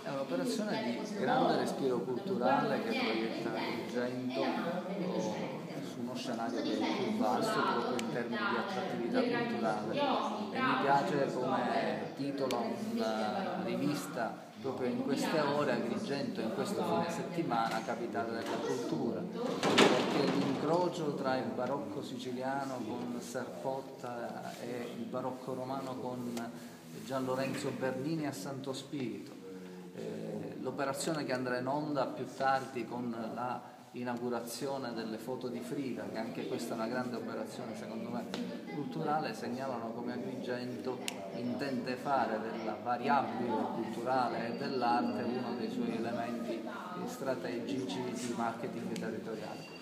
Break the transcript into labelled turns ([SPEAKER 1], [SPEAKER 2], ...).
[SPEAKER 1] È un'operazione di grande respiro culturale che proietta Agrigento su uno scenario che è più vasto proprio in termini di attrattività culturale. E mi piace come titola una rivista proprio in queste ore Agrigento in questo fine settimana capitale della cultura. Perché l'incrocio tra il barocco siciliano con Serpotta e il barocco romano con Gian Lorenzo Bernini a Santo Spirito eh, l'operazione che andrà in onda più tardi con la inaugurazione delle foto di Frida, che anche questa è una grande operazione secondo me culturale, segnalano come Agrigento intende fare della variabile culturale e dell'arte uno dei suoi elementi strategici di marketing territoriale.